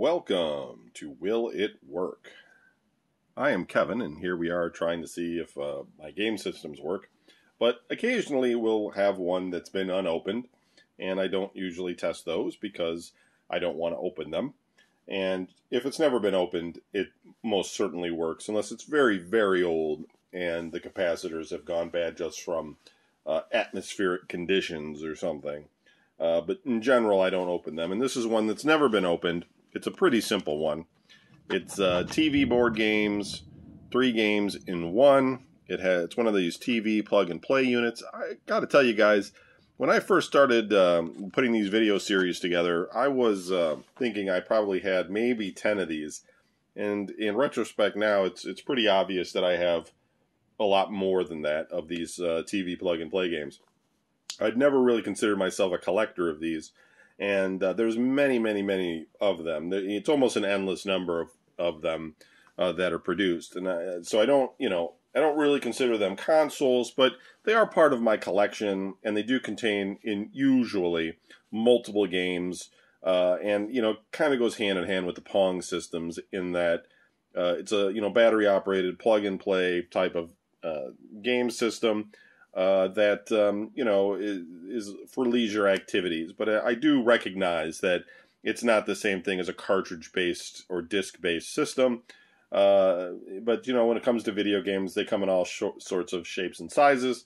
Welcome to Will It Work? I am Kevin, and here we are trying to see if uh, my game systems work. But occasionally we'll have one that's been unopened, and I don't usually test those because I don't want to open them. And if it's never been opened, it most certainly works, unless it's very, very old and the capacitors have gone bad just from uh, atmospheric conditions or something. Uh, but in general, I don't open them. And this is one that's never been opened it's a pretty simple one. It's uh, TV board games, three games in one. It has it's one of these TV plug and play units. I got to tell you guys, when I first started um, putting these video series together, I was uh, thinking I probably had maybe ten of these, and in retrospect now, it's it's pretty obvious that I have a lot more than that of these uh, TV plug and play games. I'd never really considered myself a collector of these and uh, there's many, many, many of them. It's almost an endless number of of them uh, that are produced, and I, so I don't, you know, I don't really consider them consoles, but they are part of my collection, and they do contain, in usually, multiple games, uh, and you know, kind of goes hand in hand with the Pong systems in that uh, it's a you know battery operated plug and play type of uh, game system uh, that um, you know is, is, for leisure activities. But I, I, do recognize that it's not the same thing as a cartridge-based or disc-based system. Uh, but you know, when it comes to video games, they come in all sorts of shapes and sizes,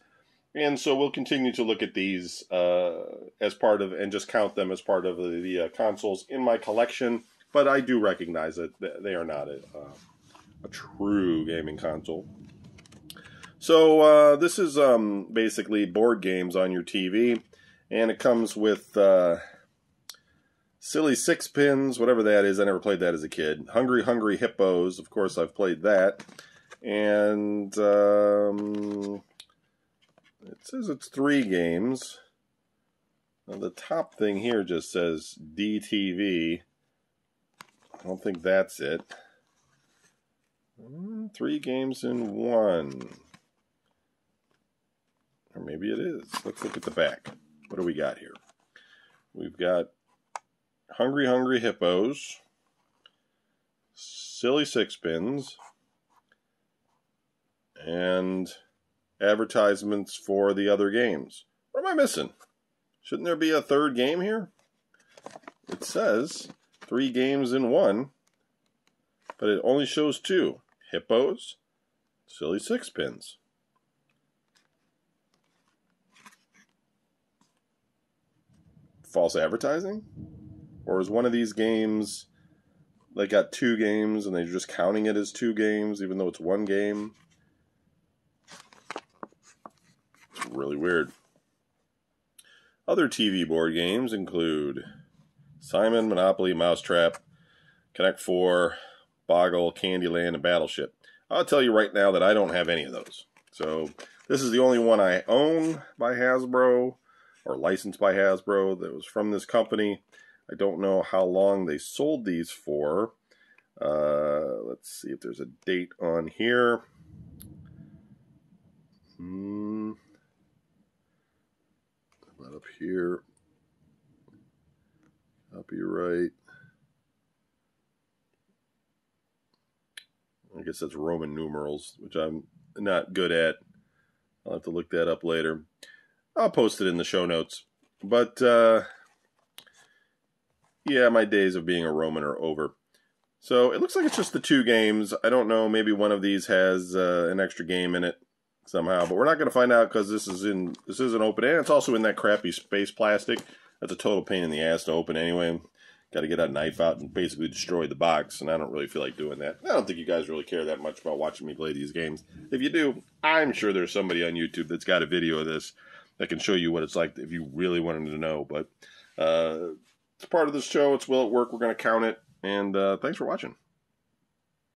and so we'll continue to look at these uh, as part of and just count them as part of the, the uh, consoles in my collection. But I do recognize that they are not a, uh, a true gaming console. So uh, this is um, basically board games on your TV, and it comes with uh, silly six pins, whatever that is. I never played that as a kid. Hungry Hungry Hippos, of course, I've played that, and um, it says it's three games. Now, the top thing here just says DTV. I don't think that's it. Hmm, three games in one. Maybe it is. Let's look at the back. What do we got here? We've got Hungry Hungry Hippos, Silly Sixpins, and advertisements for the other games. What am I missing? Shouldn't there be a third game here? It says three games in one, but it only shows two. Hippos, Silly Sixpins. False advertising? Or is one of these games they got two games and they're just counting it as two games even though it's one game? It's really weird. Other TV board games include Simon, Monopoly, Mousetrap, Connect 4, Boggle, Candyland, and Battleship. I'll tell you right now that I don't have any of those. So this is the only one I own by Hasbro or licensed by Hasbro that was from this company. I don't know how long they sold these for. Uh, let's see if there's a date on here. Hmm. About up here. Copyright. I guess that's Roman numerals, which I'm not good at. I'll have to look that up later. I'll post it in the show notes. But uh, yeah, my days of being a Roman are over. So it looks like it's just the two games. I don't know. Maybe one of these has uh, an extra game in it somehow, but we're not going to find out because this is in this is an open and it's also in that crappy space plastic. That's a total pain in the ass to open anyway. Got to get a knife out and basically destroy the box, and I don't really feel like doing that. I don't think you guys really care that much about watching me play these games. If you do, I'm sure there's somebody on YouTube that's got a video of this that can show you what it's like if you really wanted to know. But uh, it's part of this show. It's Will It Work? We're going to count it. And uh, thanks for watching.